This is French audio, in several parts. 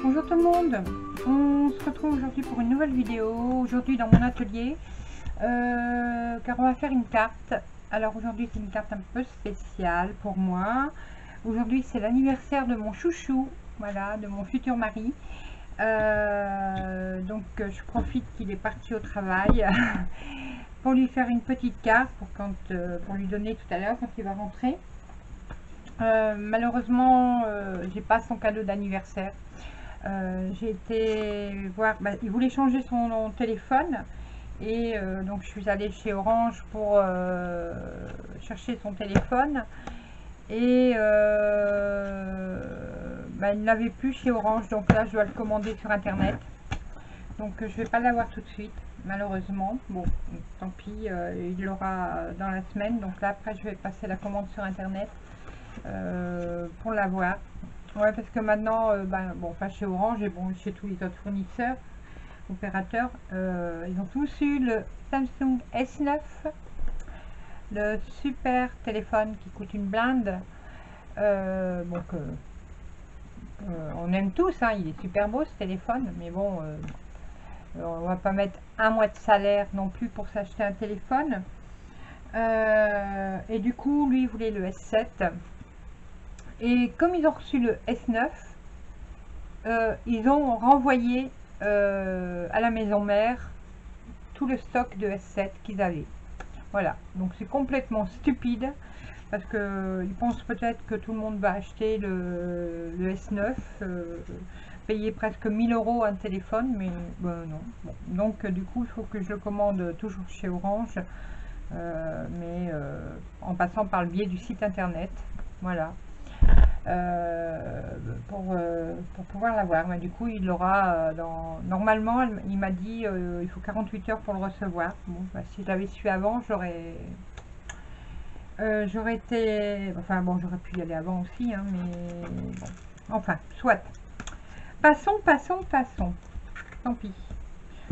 Bonjour tout le monde, on se retrouve aujourd'hui pour une nouvelle vidéo, aujourd'hui dans mon atelier, euh, car on va faire une carte. Alors aujourd'hui c'est une carte un peu spéciale pour moi. Aujourd'hui c'est l'anniversaire de mon chouchou, voilà, de mon futur mari. Euh, donc je profite qu'il est parti au travail pour lui faire une petite carte pour, quand, euh, pour lui donner tout à l'heure quand il va rentrer. malheureusement, j'ai pas son cadeau d'anniversaire. Euh, j'ai été voir, bah, il voulait changer son téléphone et euh, donc je suis allée chez Orange pour euh, chercher son téléphone et bah, il n'avait plus chez Orange donc là je dois le commander sur internet. Donc je vais pas l'avoir tout de suite malheureusement. Bon tant pis il l'aura dans la semaine. Donc là après je vais passer la commande sur internet pour l'avoir Ouais, parce que maintenant, euh, ben, bon, chez Orange et bon, chez tous les autres fournisseurs, opérateurs, euh, ils ont tous eu le Samsung S9, le super téléphone qui coûte une blinde. Euh, donc, on aime tous, hein, il est super beau ce téléphone, mais bon, on va pas mettre un mois de salaire non plus pour s'acheter un téléphone. et du coup, lui, il voulait le S7. Et comme ils ont reçu le S9, euh, ils ont renvoyé euh, à la maison mère tout le stock de S7 qu'ils avaient. Voilà, donc c'est complètement stupide parce qu'ils pensent peut-être que tout le monde va acheter le, S9, euh, payer presque 1000 euros un téléphone, mais ben, non. donc du coup, il faut que je le commande toujours chez Orange, mais en passant par le biais du site internet. Voilà. Euh, pour, euh, pour, pouvoir l'avoir. Mais du coup, il l'aura euh. Normalement, il m'a dit il faut 48 heures pour le recevoir. Bah, si je l'avais su avant, j'aurais... j'aurais été... Enfin bon, j'aurais pu y aller avant aussi, hein, mais bon. Enfin, soit. Passons, passons, passons. Tant pis.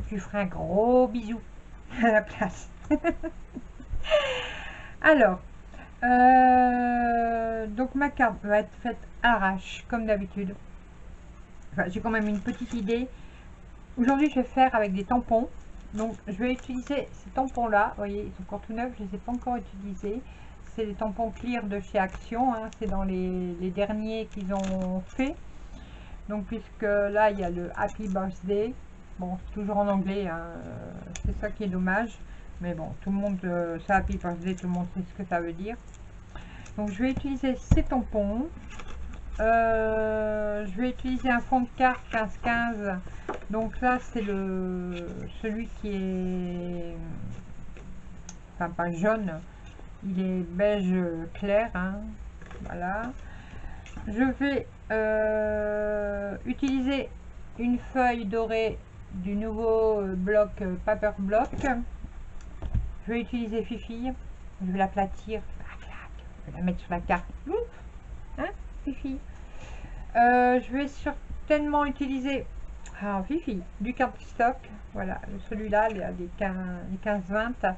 Je lui ferai un gros bisou à la place. Alors, euh, donc ma carte va être faite arrache, comme d'habitude. J'ai quand même une petite idée. Aujourd'hui, je vais faire avec des tampons. Donc, je vais utiliser ces tampons-là. Vous voyez, ils sont encore tout neufs. Je ne les ai pas encore utilisés. C'est des tampons clear de chez Action. Hein. C'est dans les, derniers qu'ils ont fait. Donc, puisque là, il y a le Happy Birthday. Bon, toujours en anglais. Hein. C'est ça qui est dommage. Mais bon, tout le monde, euh, ça Happy Birthday, tout le monde sait ce que ça veut dire. Donc je vais utiliser ces tampons. Euh, je vais utiliser un fond de carte 15-15. Donc là c'est le celui qui est enfin pas jaune, il est beige clair. Hein. Voilà. Je vais euh, utiliser une feuille dorée du nouveau bloc Paper Block. Je vais utiliser Fifi. Je vais l'aplatir la mettre sur la carte. Hein, Fifi euh, Je vais certainement utiliser ah, Fifi, du stock Voilà, celui-là, les 15-20.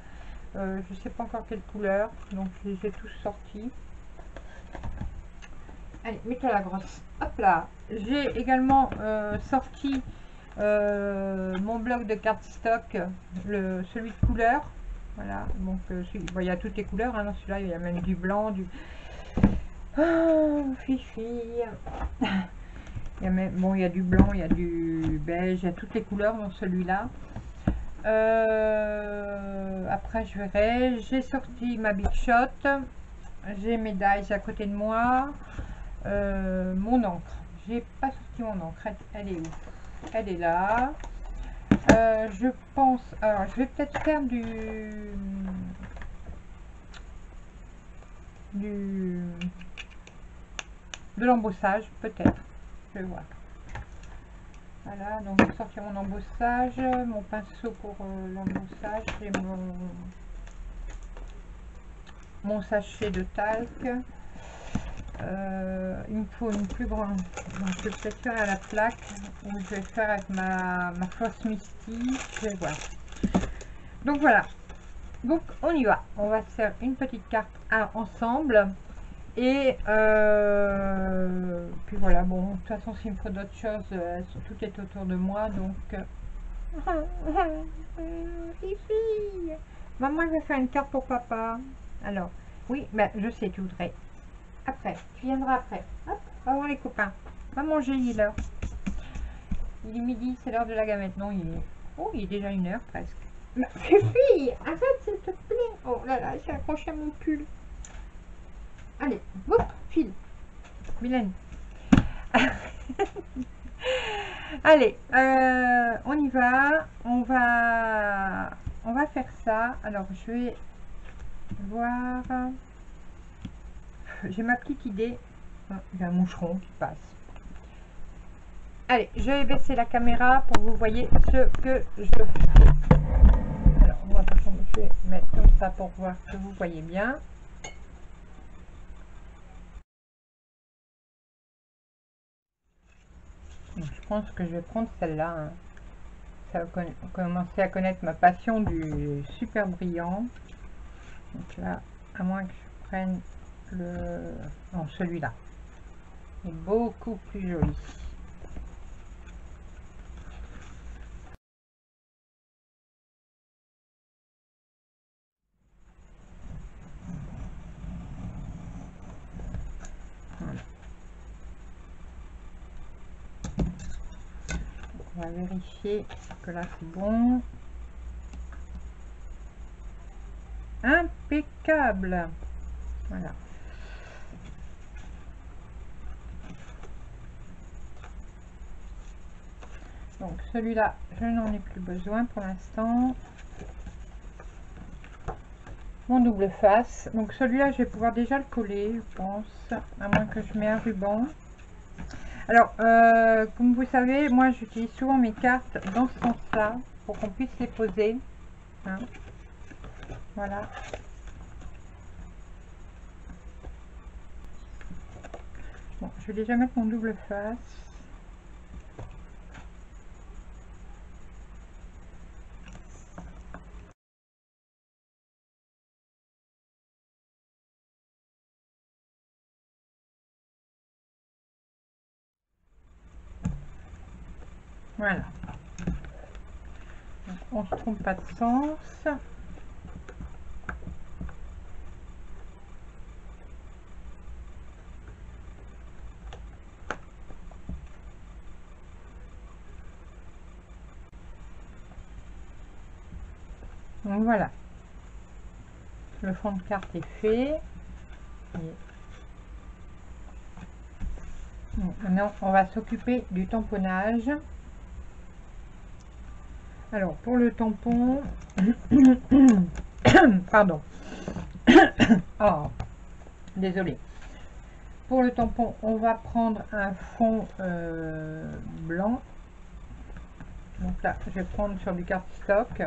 Euh, je ne sais pas encore quelle couleur, donc je les ai tous sortis. Allez, mets-toi la grosse. Hop là. J'ai également euh, sorti mon bloc de cardstock, le, celui de couleur. Voilà, donc euh, il y a toutes les couleurs, hein, celui-là il y a même du blanc, du... Oh, fifi il Bon, il y a du blanc, il y a du beige, il y a toutes les couleurs dans celui-là. Euh, après, je verrai. J'ai sorti ma Big Shot. J'ai mes dies à côté de moi. Euh, mon encre. J'ai pas sorti mon encre. Elle est où? Elle est là. Euh, je pense... Alors, je vais peut-être faire du... du... de l'embossage, peut-être. Je vais voir. Voilà, donc je vais sortir mon embossage, mon pinceau pour euh, l'embossage et mon, mon sachet de talc. Euh, il me faut une plus grande. je vais peut-être faire à la plaque ou je vais faire avec ma, ma flosse mystique. Je vais voir. Donc voilà. Donc on y va. On va faire une petite carte ensemble. Et euh, puis voilà, bon, de toute façon, s'il me faut d'autres choses, euh, tout est autour de moi, donc... Maman, je vais faire une carte pour papa. Alors, oui, ben, je sais, tu voudrais. Après, tu viendras après. Hop, on va voir les copains. Va manger, il est l'heure. Il est midi, c'est l'heure de la gamette. Non, il est... Oh, il est déjà une heure presque. Mais, Fifi, arrête s'il te plaît. Oh là là, j'ai accroché à mon pull. Allez, hop, file. Mylène. Allez, euh, on y va. On va, on va faire ça. Alors, je vais voir. J'ai ma petite idée. Il y a un moucheron qui passe. Allez, je vais baisser la caméra pour que vous voyez ce que je fais. Alors, moi, je vais mettre comme ça pour voir que vous voyez bien. Je pense que je vais prendre celle-là. hein. Ça va commencer à connaître ma passion du super brillant. Donc là, à moins que je prenne le... Non, celui-là. Il est beaucoup plus joli. On va vérifier que là c'est bon. Impeccable. Voilà. Donc celui-là, je n'en ai plus besoin pour l'instant. Mon double face. Donc celui-là, je vais pouvoir déjà le coller, je pense. À moins que je mette un ruban. Alors, euh, comme vous savez, moi j'utilise souvent mes cartes dans ce sens-là pour qu'on puisse les poser. hein. Voilà. Bon, je vais déjà mettre mon double face. Voilà. On se trompe pas de sens. Donc voilà. Le fond de carte est fait. Maintenant, on va s'occuper du tamponnage. Alors, pour le tampon... Pardon. oh, désolé. Pour le tampon, on va prendre un fond euh, blanc. Donc là, je vais prendre sur du cardstock.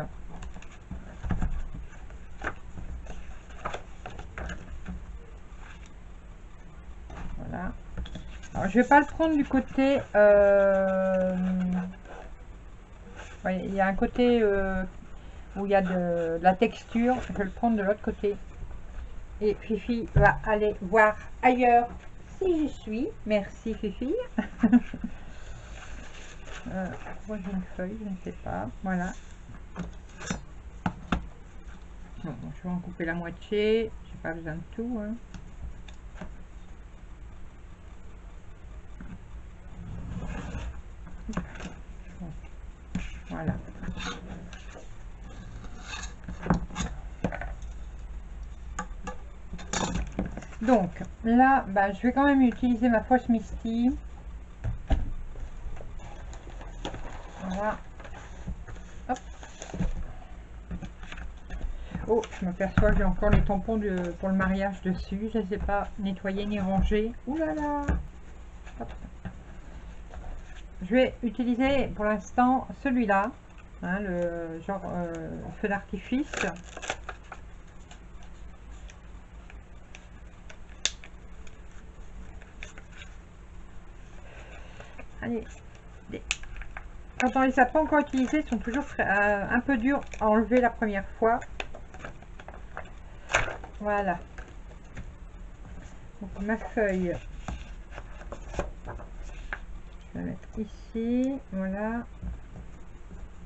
Voilà. Alors, je vais pas le prendre du côté... euh, il y a un côté euh, où il y a de, la texture. Je vais le prendre de l'autre côté. Et Fifi va aller voir ailleurs si je suis. Merci Fifi. Euh, pourquoi j'ai une feuille Je ne sais pas. Voilà. Je vais en couper la moitié. J'ai pas besoin de tout. hein. Donc, là, bah, je vais quand même utiliser ma fausse Misty. Voilà. Oh, je m'aperçois que j'ai encore les tampons de, pour le mariage dessus. Je ne ai pas nettoyés ni rangés. Ouh là là. Je vais utiliser pour l'instant celui-là, hein, le genre euh, feu d'artifice. Allez, quand on les a pas encore utilisés, ils sont toujours euh, un peu durs à enlever la première fois. Voilà. Donc, ma feuille, je vais mettre ici, voilà.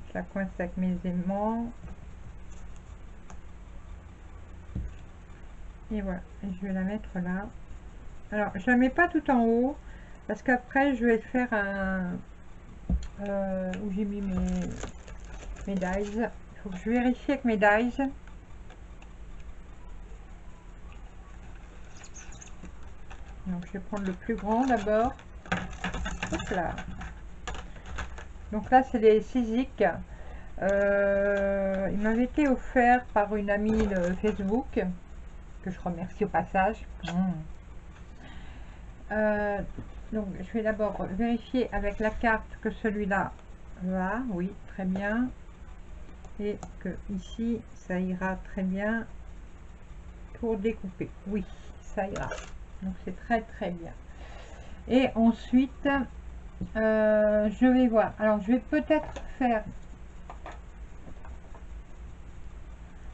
Je la coince avec mes aimants. Et voilà, je vais la mettre là. Alors, je la mets pas tout en haut, parce qu'après, je vais faire un... euh, où j'ai mis mes, mes. Il faut que je vérifie avec mes dies. Donc, je vais prendre le plus grand d'abord. Là. Donc là, c'est les Sizik. Euh, il m'avait été offert par une amie de Facebook, que je remercie au passage. Mmh. Euh, donc, je vais d'abord vérifier avec la carte que celui-là va. Oui, très bien. Et que ici, ça ira très bien pour découper. Oui, ça ira. Donc, c'est très, très bien. Et ensuite, euh, je vais voir. Alors, je vais peut-être faire...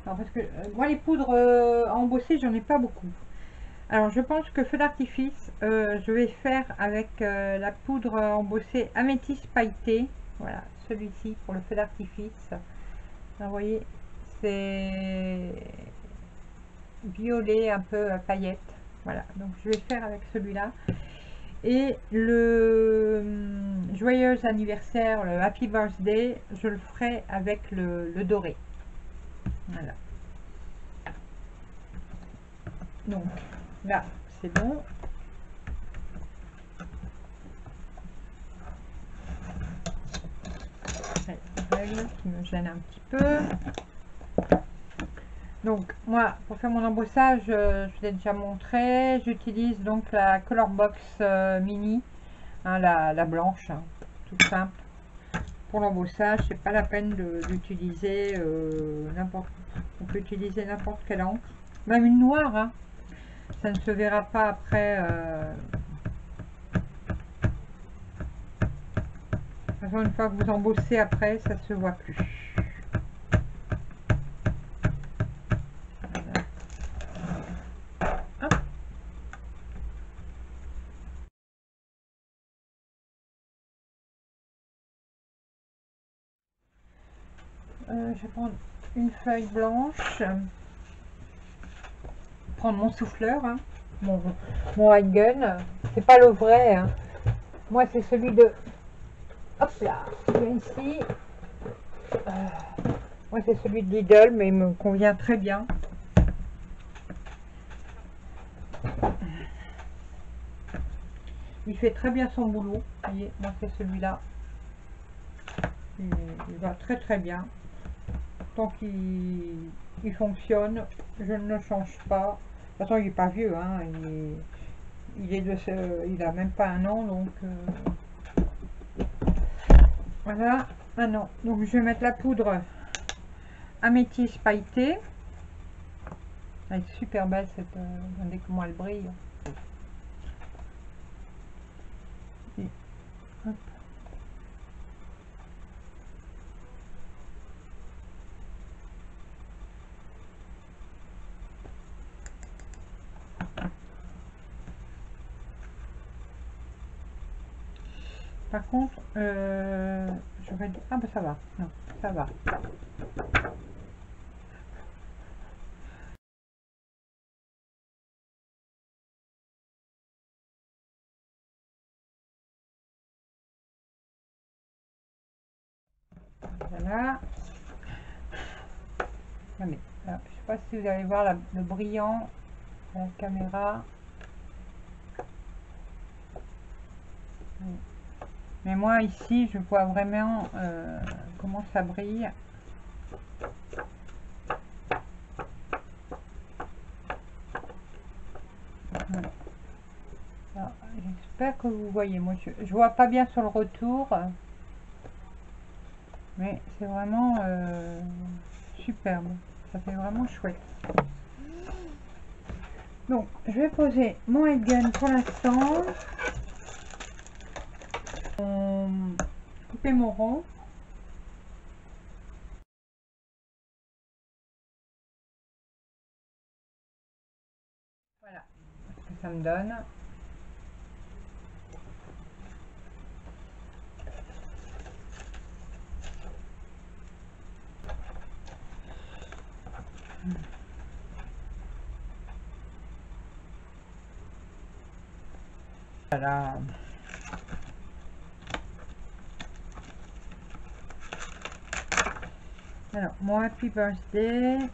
Alors, parce que euh, moi, les poudres euh, à embosser, j'en ai pas beaucoup. Alors, je pense que feu d'artifice, je vais faire avec la poudre embossée améthyste pailleté. Voilà, celui-ci pour le feu d'artifice. Vous voyez, c'est violet, un peu paillette. Voilà, donc je vais faire avec celui-là. Et le hum, joyeux anniversaire, le happy birthday, je le ferai avec le, doré. Voilà. Donc, là, c'est bon. Qui me gêne un petit peu. Donc, moi, pour faire mon embossage, euh, je l'ai déjà montré. J'utilise donc la Color Box euh, Mini, hein, la, la blanche, hein, toute simple. Pour l'embossage, c'est pas la peine d'utiliser euh, n'importe. On peut utiliser n'importe quelle encre, même une noire. hein. Ça ne se verra pas après. euh. Une fois que vous embossez après, ça se voit plus. Je vais prendre une feuille blanche. Prendre mon souffleur, hein, mon, high gun. C'est pas le vrai. hein. Moi, c'est celui de. Hop là, ici. Euh, moi, c'est celui de Lidl, mais il me convient très bien. Il fait très bien son boulot. Vous voyez, moi, c'est celui-là. Il, il va très très bien. Tant qu'il il fonctionne, je ne le change pas. Façon, il n'est pas vieux. Hein. Il, il, est il a même pas un an, donc... euh, voilà. Ah non. Donc, je vais mettre la poudre améthyste pailletée. Elle est super belle, cette... Euh, regardez comment elle brille. Par contre, euh, j'aurais dit... Ah bah ça va, non, ça va. Voilà. Mais, là, je sais pas si vous allez voir le brillant la caméra. Mais moi ici, je vois vraiment euh, comment ça brille. J'espère que vous voyez. Moi, je, je vois pas bien sur le retour. Mais c'est vraiment euh, superbe. Ça fait vraiment chouette. Donc, je vais poser mon headgun pour l'instant. Mon- Couper mon rond. Voilà. Parce que ça me donne. Voilà. Alors, mon happy birthday.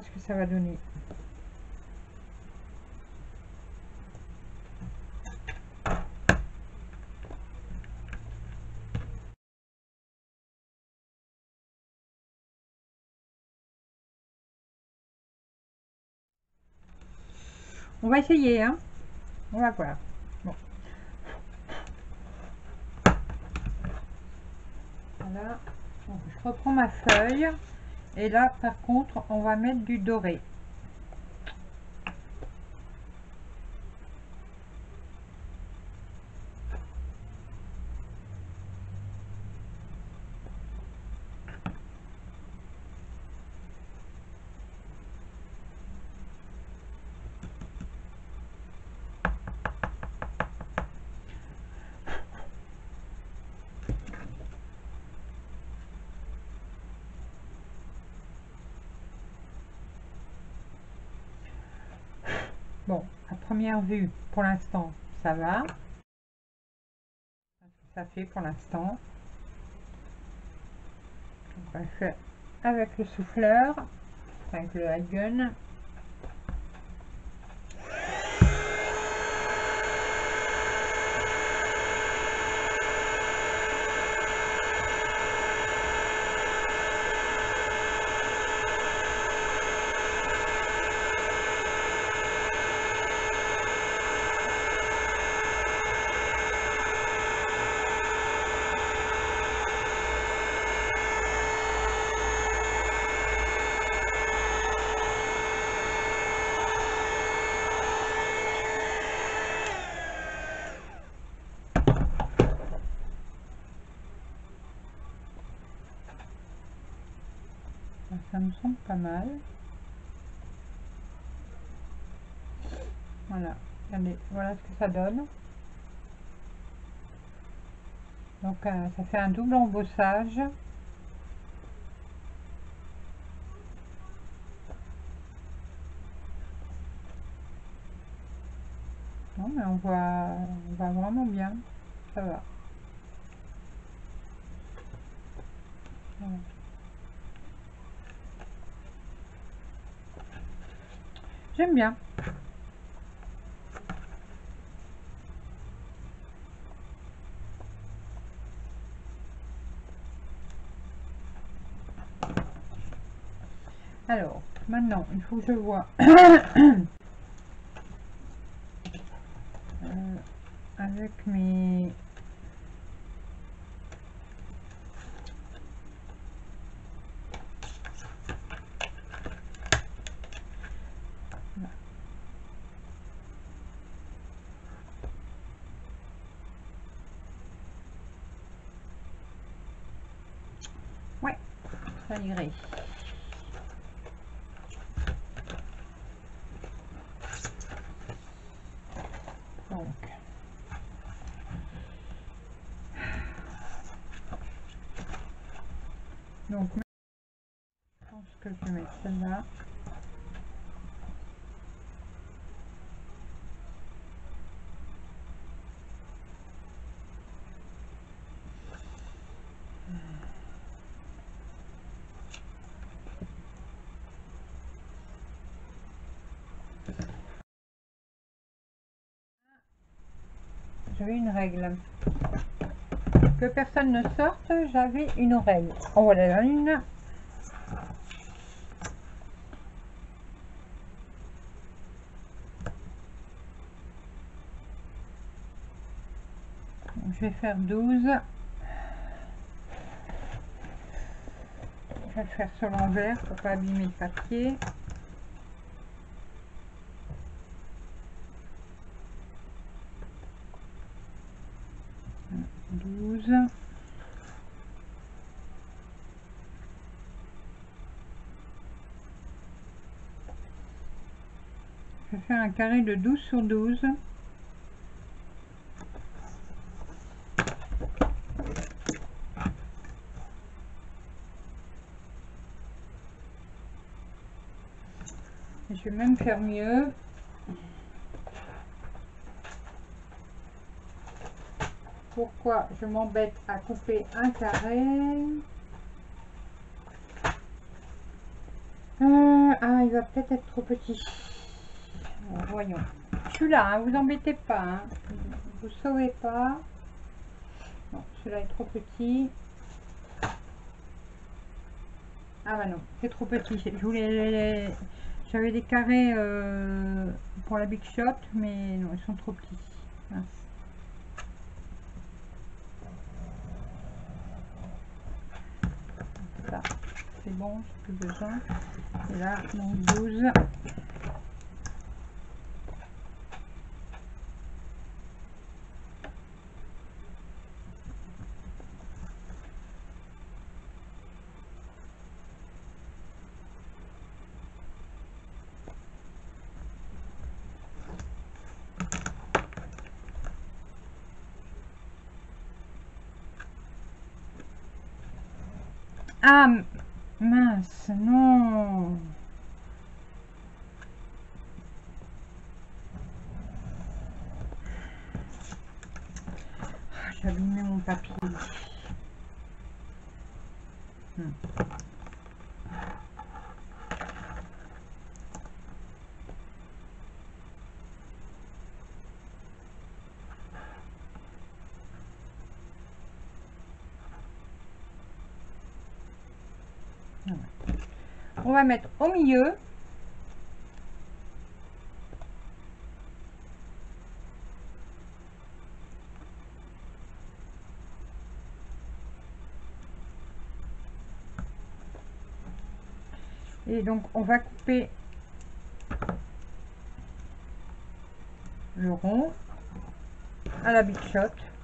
Ce que ça va donner. On va essayer, hein. On va voir. Voilà. Je reprends ma feuille. Et là, par contre, on va mettre du doré. Bon, à vue, pour l'instant, ça va. Ça fait pour l'instant. Avec le souffleur, avec le hot gun. Ça me pas mal. Voilà, allez, voilà ce que ça donne. Donc euh, ça fait un double embossage. Non mais on voit, on voit vraiment bien, ça va. Voilà. J'aime bien. Alors, maintenant, il faut que je vois Euh, avec mes Ouais, Donc. Donc, je pense que je vais mettre celle-là. une règle. Que personne ne sorte, j'avais une règle. En voilà une. je vais faire 12 je vais le faire sur l'envers pour pas abîmer le papier Douze. Je vais faire un carré de 12 sur 12. Je vais même faire mieux. Pourquoi je m'embête à couper un carré euh, Ah, il va peut-être être trop petit. voyons. Je suis là, hein, vous embêtez pas. Hein. Vous sauvez pas. Non, celui-là est trop petit. Ah bah non, c'est trop petit. J'avais des carrés euh, pour la Big Shot, mais non, ils sont trop petits. C'est bon, j'ai plus besoin. Et là, mon 12. Ah, mince, non. Va mettre au milieu. Et donc on va couper le rond à la. Donc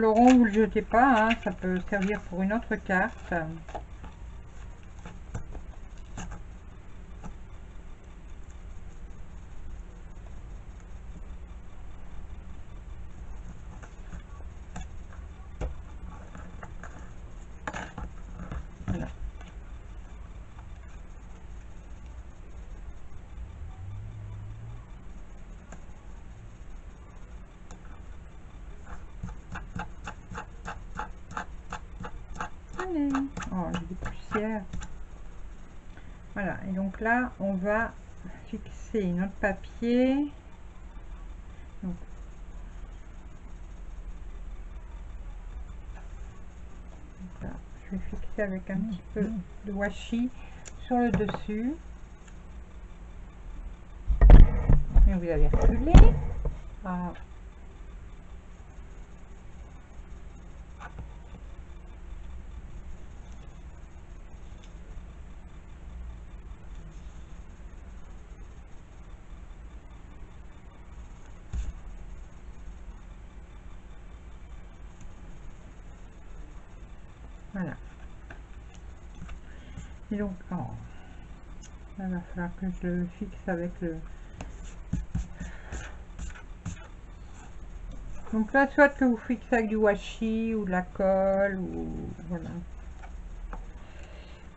le rond, vous le jetez pas, hein, ça peut servir pour une autre carte. Oh, des poussières. Voilà, et donc là, on va fixer notre papier. je vais fixer avec un petit peu de washi sur le dessus. Et vous allez reculer. donc là, il va falloir que je le fixe avec le donc là soit que vous fixez avec du washi ou de la colle ou voilà.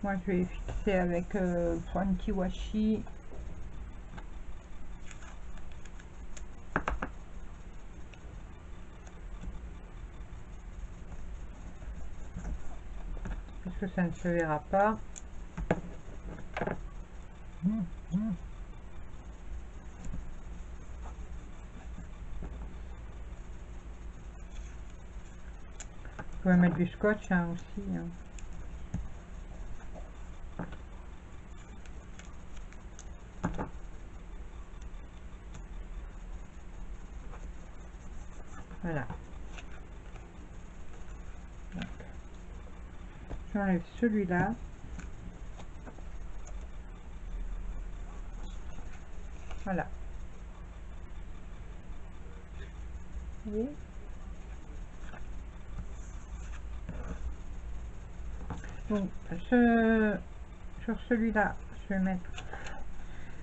Moi je vais fixer avec euh, un petit washi. Parce que ça ne se verra pas. Vous pouvez mettre du scotch hein, aussi. hein. Voilà. J'enlève celui-là. Voilà. Vous voyez Ce- sur celui-là, je vais mettre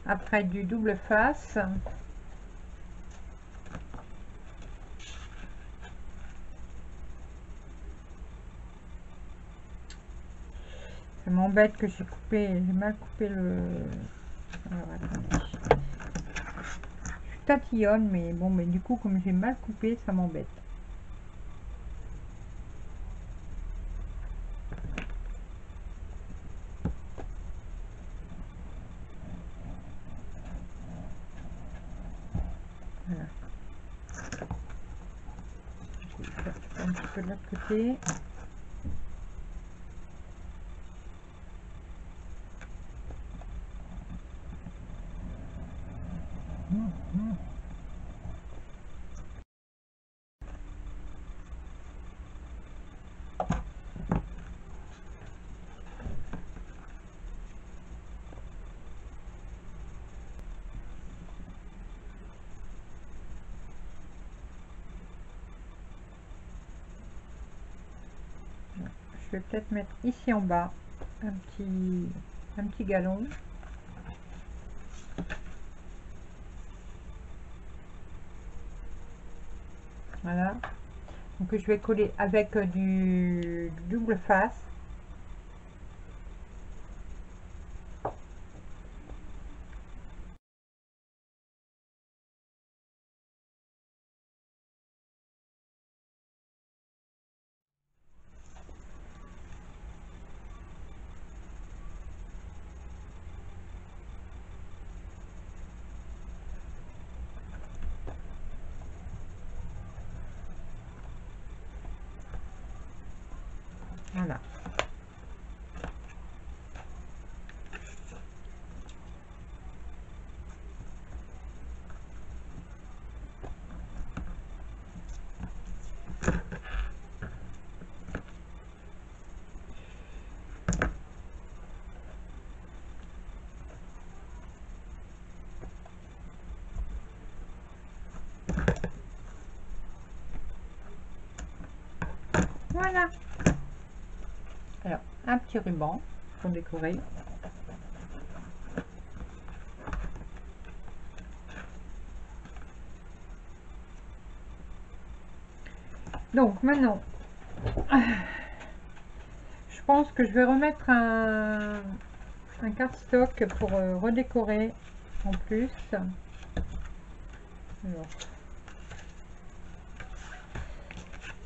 après du double face. Ça m'embête que j'ai coupé, j'ai mal coupé le... Je tatillonne, mais bon, mais du coup, comme j'ai mal coupé, ça m'embête. Voilà. Je vais faire un petit peu de l'autre côté. Je vais peut-être mettre ici en bas un petit, un petit galon. Voilà. Donc je vais coller avec euh, du double face. Voilà. Voilà. Alors, un petit ruban pour décorer. Donc maintenant, je pense que je vais remettre un, un cardstock pour euh, redécorer en plus.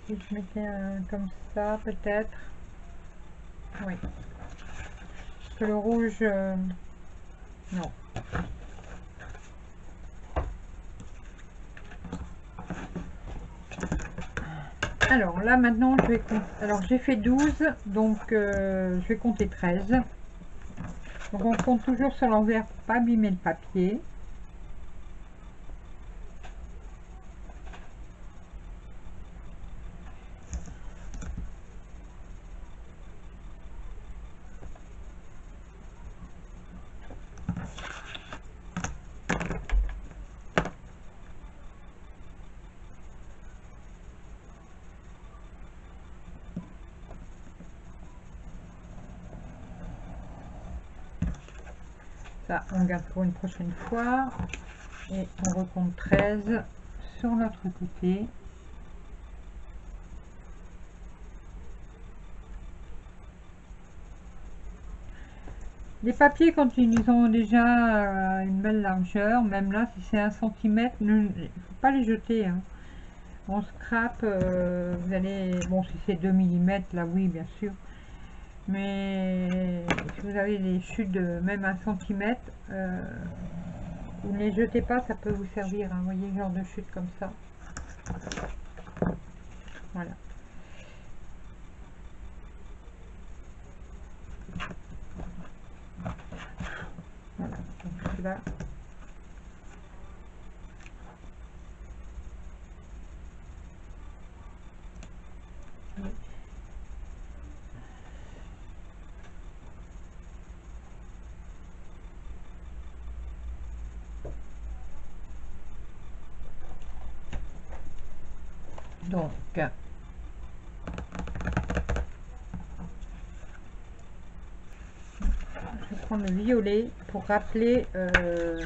Je mettais un comme ça peut-être. Que le rouge, euh, non. Alors là maintenant je vais compter. Alors j'ai fait 12, donc euh, je vais compter 13. Donc on compte toujours sur l'envers pour pas abîmer le papier. Ça, on garde pour une prochaine fois. Et on recompte 13 sur l'autre côté. Les papiers, quand ils ont déjà euh, une belle largeur, même là, si c'est un centimètre, ne faut pas les jeter. hein. On scrape, euh, vous allez, bon, si c'est 2 mm, là, oui, bien sûr. Mais si vous avez des chutes de même un centimètre, euh, vous ne les jetez pas, ça peut vous servir. Hein. Vous voyez, genre de chute comme ça. Voilà. Voilà, donc là Donc, je prendre le violet pour rappeler euh,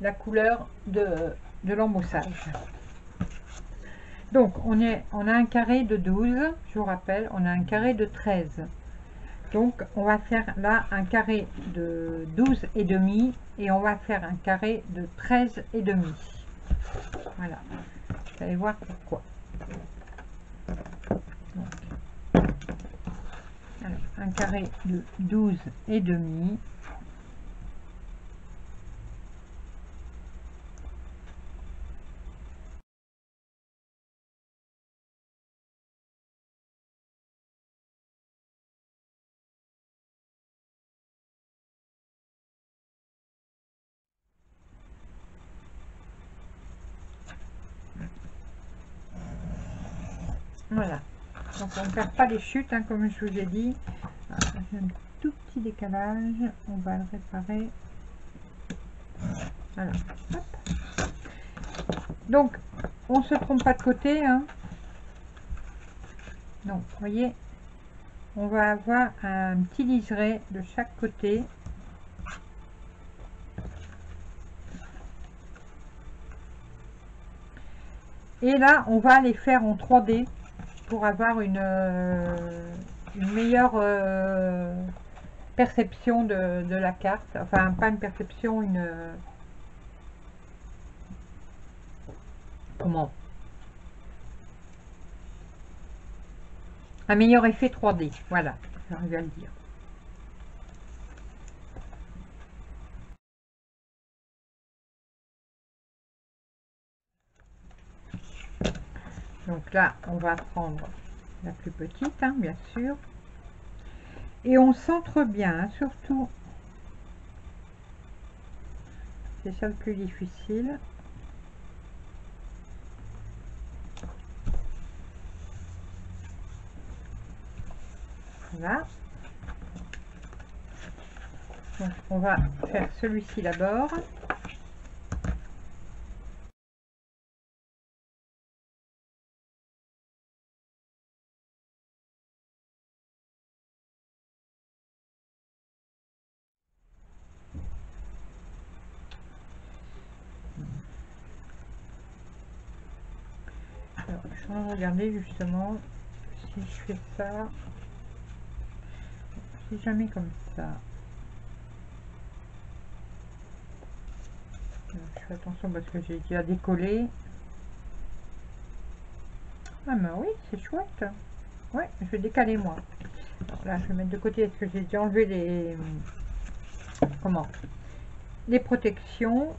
la couleur de, de l'embossage. Donc, on, est, on a un carré de 12, je vous rappelle, on a un carré de 13. Donc, on va faire là un carré de 12 et demi et on va faire un carré de 13 et demi. Voilà. Vous allez voir pourquoi. alors, un carré de 12 et demi. Voilà. Donc on ne perd pas les chutes, hein, comme je vous ai dit. un tout petit décalage. On va le réparer. Voilà. Donc, on se trompe pas de côté. Hein. Donc, vous voyez, on va avoir un petit liseré de chaque côté. Et là, on va les faire en 3D pour avoir une, euh, une meilleure euh, perception de, de, la carte. Enfin, pas une perception, une... Comment? Un meilleur effet 3D. Voilà, j'arrive à le dire. Donc là, on va prendre la plus petite, hein, bien sûr. Et on centre bien, hein, surtout. C'est ça le plus difficile. Voilà. Donc, on va faire celui-ci d'abord. Justement si je fais ça si jamais comme ça. Je fais attention parce que j'ai déjà décollé. Ah mais oui c'est chouette. Ouais je vais décaler moi. Là je vais mettre de côté est-ce que j'ai déjà enlevé les comment les protections.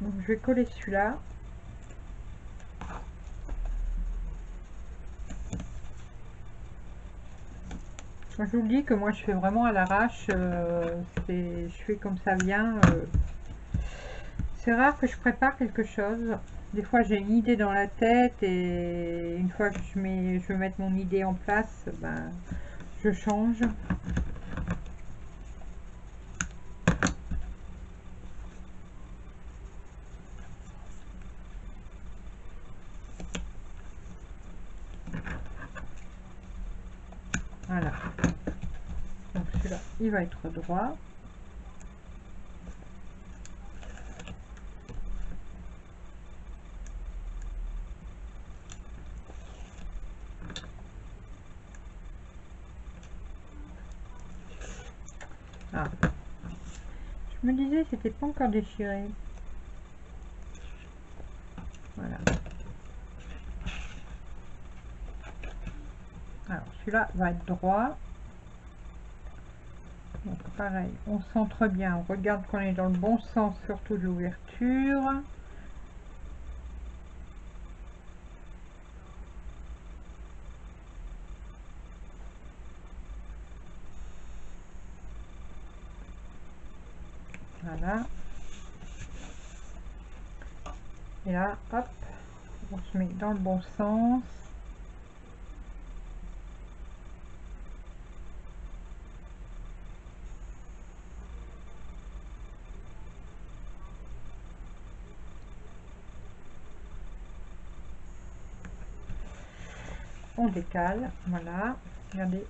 Donc je vais coller celui-là je vous dis que moi je fais vraiment à l'arrache, euh, je fais comme ça vient. Euh. C'est rare que je prépare quelque chose. Des fois j'ai une idée dans la tête et une fois que je, mets, je veux mettre mon idée en place, ben, je change. Voilà il va être droit. Ah. Je me disais, c'était pas encore déchiré. Voilà. celui-là va être droit. Donc pareil, on centre bien, on regarde qu'on est dans le bon sens, surtout de l'ouverture. Voilà. Et là, hop, on se met dans le bon sens. On décale, voilà, regardez.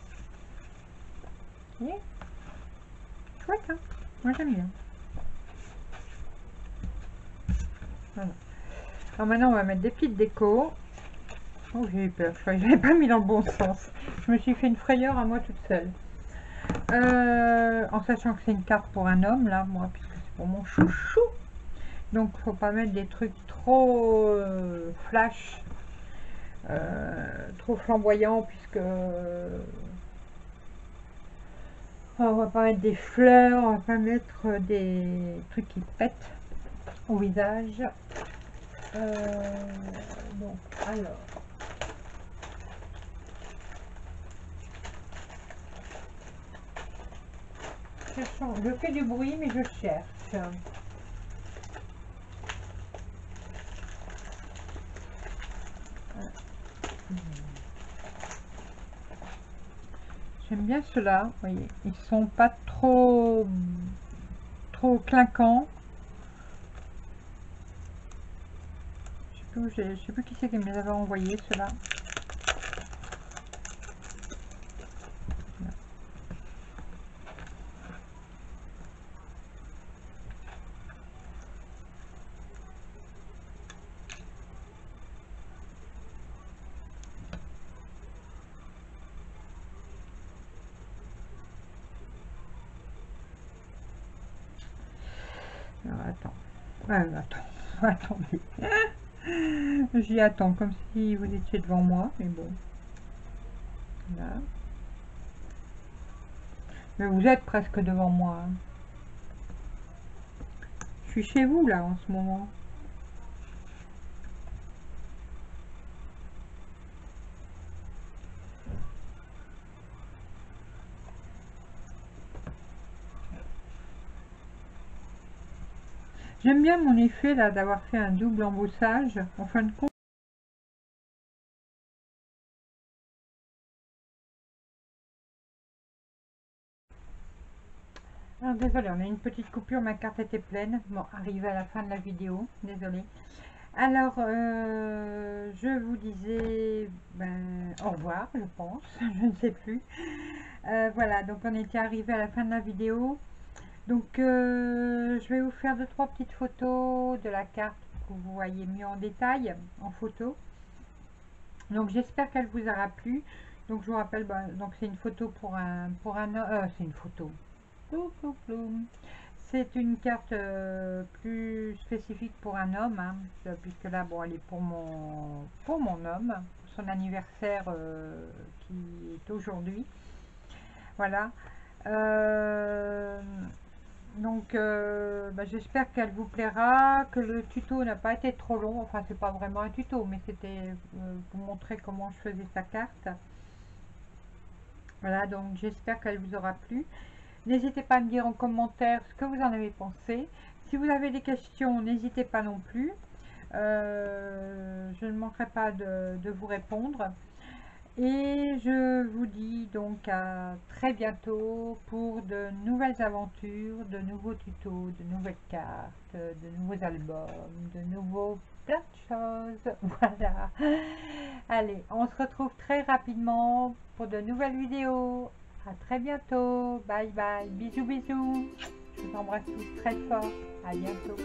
Voyez? Chouette, hein? Moi j'aime bien. Voilà. Alors maintenant on va mettre des petites déco. Oh j'ai eu peur, je je pas mis dans le bon sens. Je me suis fait une frayeur à moi toute seule. Euh, en sachant que c'est une carte pour un homme là, moi, puisque c'est pour mon chouchou. Donc faut pas mettre des trucs trop euh, flash trop flamboyant puisque on va pas mettre des fleurs, on va pas mettre des trucs qui pètent au visage. Euh, donc, alors. Je fais du bruit, mais je cherche. J'aime bien ceux-là, voyez, ils sont pas trop trop clinquants. Je sais sais plus qui c'est qui me les avait envoyés ceux-là. attends, J'y attends comme si vous étiez devant moi, mais bon. Là. Mais vous êtes presque devant moi. Je suis chez vous là en ce moment. J'aime bien mon effet là d'avoir fait un double embossage. En fin de compte, Ah, désolé, on a une petite coupure, ma carte était pleine. Bon, arrivé à la fin de la vidéo, désolé. Alors, euh, je vous disais ben, au revoir, je pense, je ne sais plus. Euh, voilà, donc on était arrivé à la fin de la vidéo. Donc, euh, je vais vous faire deux, trois petites photos de la carte que vous voyez mieux en détail, en photo. Donc, j'espère qu'elle vous aura plu. Donc, je vous rappelle, bah, donc c'est une photo pour un, pour un, euh, c'est une photo. C'est une carte euh, plus spécifique pour un homme, hein, puisque là, bon, elle est pour mon, pour mon homme, son anniversaire qui est aujourd'hui. Voilà. Donc, euh, bah, j'espère qu'elle vous plaira, que le tuto n'a pas été trop long. Enfin, c'est pas vraiment un tuto, mais c'était euh, pour montrer comment je faisais sa carte. Voilà, donc j'espère qu'elle vous aura plu. N'hésitez pas à me dire en commentaire ce que vous en avez pensé. Si vous avez des questions, n'hésitez pas non plus. Euh, je ne manquerai pas de vous répondre. Et je vous dis donc à très bientôt pour de nouvelles aventures, de nouveaux tutos, de nouvelles cartes, de nouveaux albums, de nouveaux plein de choses. Voilà. Allez, on se retrouve très rapidement pour de nouvelles vidéos. À très bientôt. Bye bye. Bisous bisous. Je vous embrasse tous très fort. À bientôt.